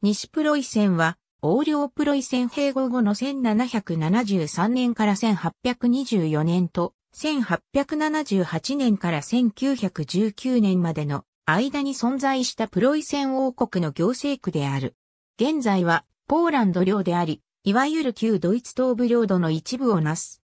西プロイセンは、横領プロイセン併合後の1773年から1824年と、1878年から1919年までの間に存在したプロイセン王国の行政区である。現在はポーランド領であり、いわゆる旧ドイツ東部領土の一部をなす。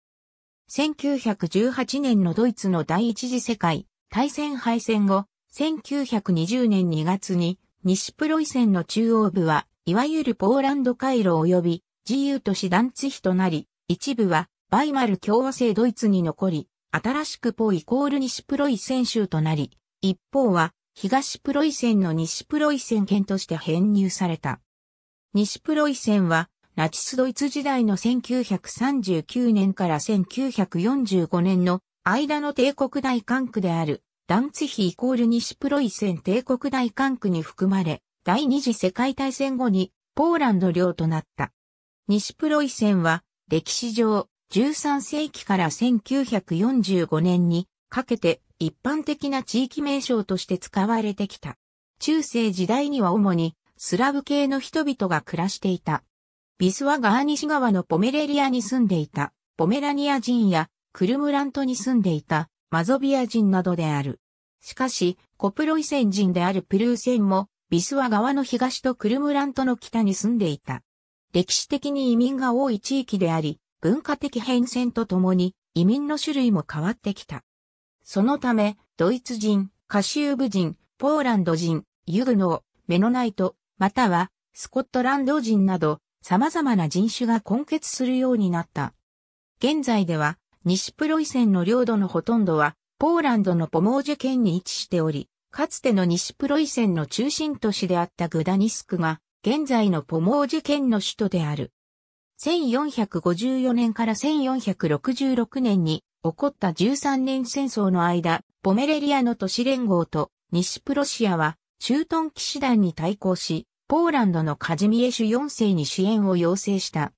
1918年のドイツの第一次世界大戦敗戦後、1920年2月に西プロイセンの中央部は、いわゆるポーランド回路及び自由都市団地比となり、一部はバイマル共和制ドイツに残り、新しくポイコール西プロイセン州となり、一方は東プロイセンの西プロイセン県として編入された。西プロイセンは、ナチスドイツ時代の1939年から1945年の間の帝国大管区であるダンツヒイコール西プロイセン帝国大管区に含まれ、第二次世界大戦後にポーランド領となった。西プロイセンは歴史上13世紀から1945年にかけて一般的な地域名称として使われてきた。中世時代には主にスラブ系の人々が暮らしていた。ビスはガーニシ川のポメレリアに住んでいたポメラニア人やクルムラントに住んでいたマゾビア人などである。しかし、コプロイセン人であるプルーセンも、ビスワ川の東とクルムラントの北に住んでいた。歴史的に移民が多い地域であり、文化的変遷とともに移民の種類も変わってきた。そのため、ドイツ人、カシューブ人、ポーランド人、ユグノー、メノナイト、またはスコットランド人など様々な人種が根結するようになった。現在では西プロイセンの領土のほとんどは、ポーランドのポモージュ県に位置しており、かつての西プロイセンの中心都市であったグダニスクが、現在のポモージュ県の首都である。1454年から1466年に起こった13年戦争の間、ポメレリアの都市連合と西プロシアは駐屯騎士団に対抗し、ポーランドのカジミエシュ4世に支援を要請した。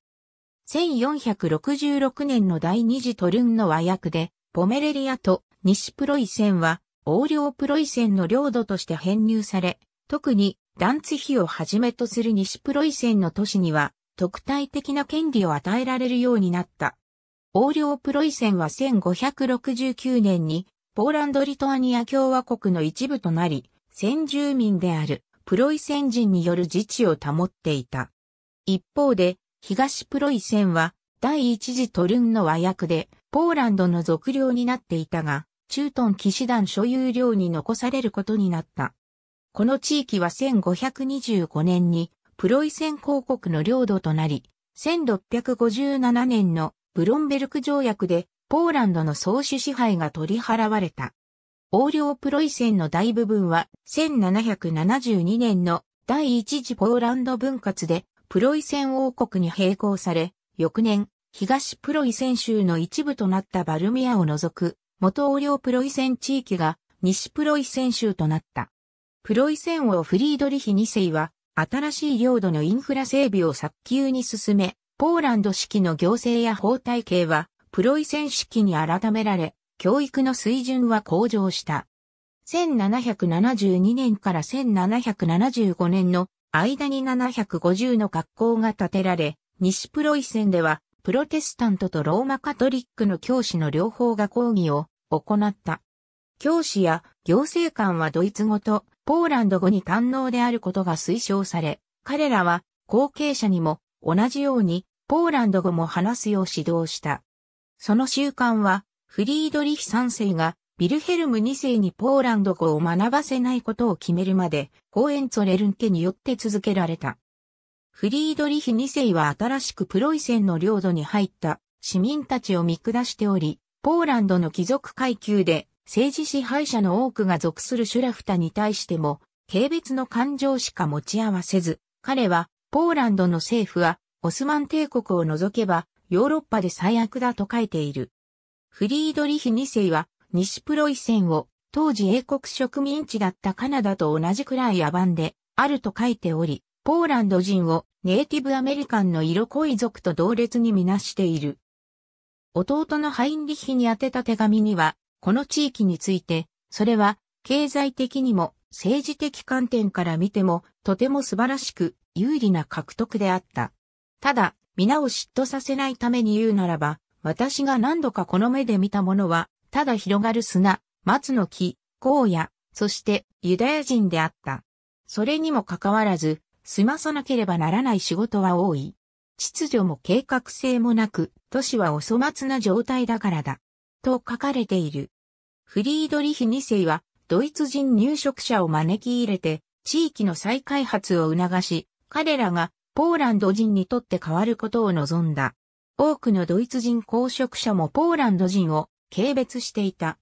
1466年の第二次トルンの和訳で、ポメレリアと西プロイセンは、横領プロイセンの領土として編入され、特にダンツヒをはじめとする西プロイセンの都市には、特待的な権利を与えられるようになった。横領プロイセンは1569年に、ポーランド・リトアニア共和国の一部となり、先住民であるプロイセン人による自治を保っていた。一方で、東プロイセンは第一次トルンの和訳でポーランドの属領になっていたが、駐屯騎士団所有領に残されることになった。この地域は1525年にプロイセン公国の領土となり、1657年のブロンベルク条約でポーランドの総主支配が取り払われた。横領プロイセンの大部分は1772年の第一次ポーランド分割でプロイセン王国に並行され、翌年、東プロイセン州の一部となったバルミアを除く、元横領プロイセン地域が西プロイセン州となった。プロイセン王フリードリヒ2世は、新しい領土のインフラ整備を早急に進め、ポーランド式の行政や法体系は、プロイセン式に改められ、教育の水準は向上した。1772年から1775年の間に750の学校が建てられ、西プロイセンでは、プロテスタントとローマカトリックの教師の両方が講義を行った。教師や行政官はドイツ語とポーランド語に堪能であることが推奨され、彼らは後継者にも同じようにポーランド語も話すよう指導した。その習慣はフリードリヒ3世がビルヘルム2世にポーランド語を学ばせないことを決めるまで、コーエンツォレルン家によって続けられた。フリードリヒ2世は新しくプロイセンの領土に入った市民たちを見下しており、ポーランドの貴族階級で政治支配者の多くが属するシュラフタに対しても、軽蔑の感情しか持ち合わせず、彼は、ポーランドの政府は、オスマン帝国を除けば、ヨーロッパで最悪だと書いている。フリードリヒ2世は、西プロイセンを当時英国植民地だったカナダと同じくらい野蛮であると書いており、ポーランド人をネイティブアメリカンの色濃い族と同列にみなしている。弟のハインリヒに宛てた手紙には、この地域について、それは経済的にも政治的観点から見てもとても素晴らしく、有利な獲得であった。ただ、皆を嫉妬させないために言うならば、私が何度かこの目で見たものは、ただ広がる砂、松の木、荒野、そしてユダヤ人であった。それにもかかわらず、済まさなければならない仕事は多い。秩序も計画性もなく、都市はお粗末な状態だからだ。と書かれている。フリードリヒ2世は、ドイツ人入植者を招き入れて、地域の再開発を促し、彼らがポーランド人にとって変わることを望んだ。多くのドイツ人公職者もポーランド人を軽蔑していた。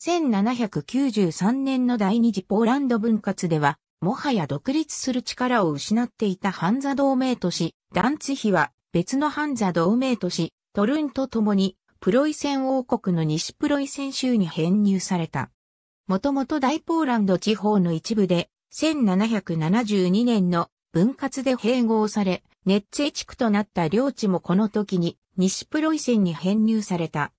1793年の第二次ポーランド分割では、もはや独立する力を失っていたハンザ同盟都市、ダンツヒは別のハンザ同盟都市、トルンと共にプロイセン王国の西プロイセン州に編入された。もともと大ポーランド地方の一部で、1772年の分割で併合され、ネッツェ地区となった領地もこの時に西プロイセンに編入された。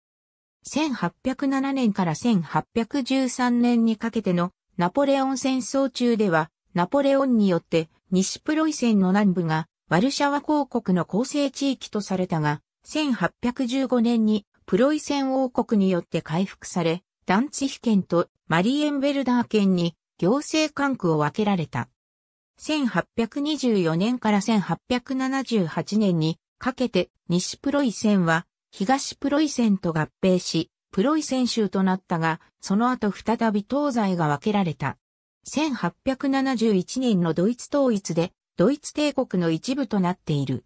1807年から1813年にかけてのナポレオン戦争中では、ナポレオンによって西プロイセンの南部がワルシャワ公国の構成地域とされたが、1815年にプロイセン王国によって回復され、ダンツヒ県とマリエンベルダー県に行政管区を分けられた。1824年から1878年にかけて西プロイセンは東プロイセンと合併し、プロイセン州となったが、その後再び東西が分けられた。1871年のドイツ統一で、ドイツ帝国の一部となっている。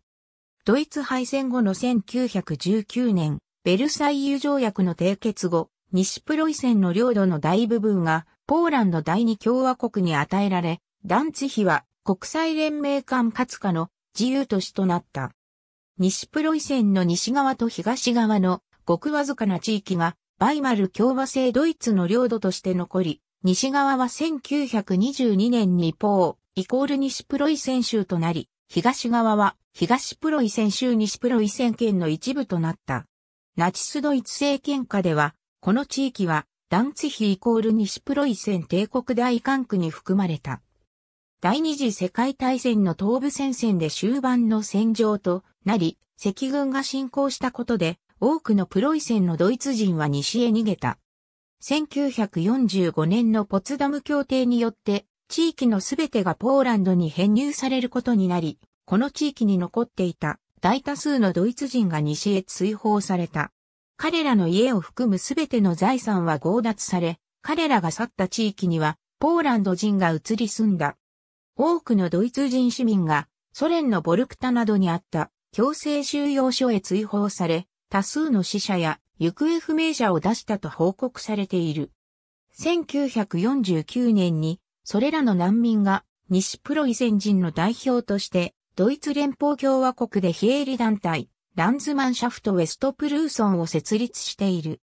ドイツ敗戦後の1919年、ベルサイユ条約の締結後、西プロイセンの領土の大部分が、ポーランド第二共和国に与えられ、ダンツヒは国際連盟間活化の自由都市となった。西プロイセンの西側と東側のごくわずかな地域がバイマル共和制ドイツの領土として残り、西側は1922年にポー、イコール西プロイセン州となり、東側は東プロイセン州西プロイセン県の一部となった。ナチスドイツ政権下では、この地域はダンツヒイコール西プロイセン帝国大管区に含まれた。第二次世界大戦の東部戦線で終盤の戦場となり、赤軍が侵攻したことで、多くのプロイセンのドイツ人は西へ逃げた。1945年のポツダム協定によって、地域のすべてがポーランドに編入されることになり、この地域に残っていた大多数のドイツ人が西へ追放された。彼らの家を含むすべての財産は強奪され、彼らが去った地域には、ポーランド人が移り住んだ。多くのドイツ人市民が、ソ連のボルクタなどにあった強制収容所へ追放され、多数の死者や行方不明者を出したと報告されている。1949年に、それらの難民が西プロイセン人の代表として、ドイツ連邦共和国で非営利団体、ランズマンシャフトウェストプルーソンを設立している。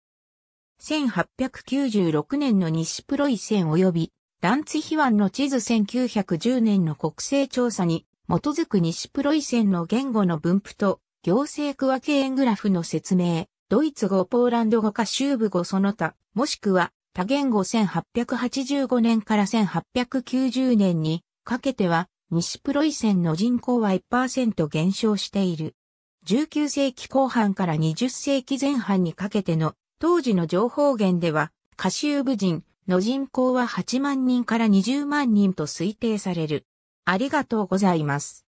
1896年の西プロイセン及びダンツヒワンの地図1910年の国勢調査に基づく西プロイセンの言語の分布と行政区分け円グラフの説明、ドイツ語ポーランド語か修部語その他、もしくは多言語1885年から1890年にかけては西プロイセンの人口は1%減少している。19世紀後半から20世紀前半にかけての当時の情報源では、歌集部人の人口は8万人から20万人と推定される。ありがとうございます。